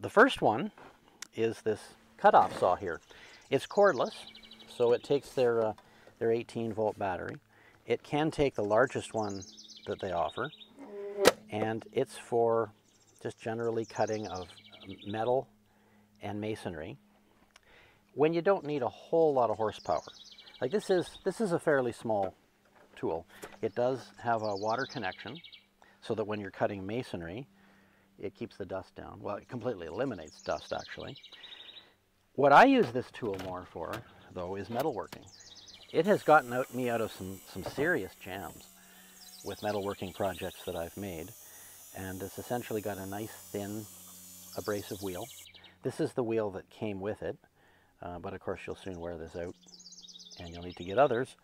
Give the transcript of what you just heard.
the first one is this cutoff saw here. It's cordless, so it takes their, uh, their 18 volt battery. It can take the largest one that they offer, and it's for just generally cutting of metal and masonry when you don't need a whole lot of horsepower. Like this is, this is a fairly small tool. It does have a water connection so that when you're cutting masonry, it keeps the dust down. Well, it completely eliminates dust actually. What I use this tool more for, though, is metalworking. It has gotten out, me out of some, some serious jams with metalworking projects that I've made. And it's essentially got a nice thin abrasive wheel. This is the wheel that came with it, uh, but of course you'll soon wear this out and you'll need to get others.